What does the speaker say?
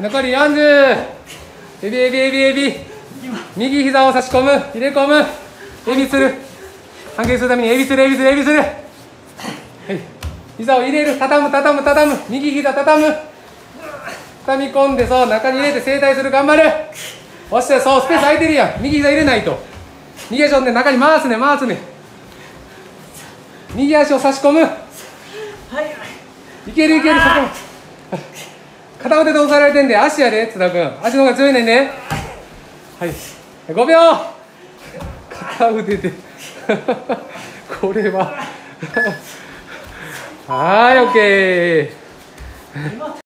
残り40エビエビエビエビ。右膝を差し込む入れ込む。エビする。半減するためにエビするエビするエビする。はい。膝を入れる。畳む畳む畳む。右膝畳む。畳み込んでそう中に入れて正対する。頑張る押してそうスペース空いてるやん。右膝入れないと。右足をね中に回すね。回すね。右足を差し込む。いけるいける。そこ片腕で押さえられてんで足やで津田君。足の方が強いねんね。はい。5秒片腕で。これは。はい OK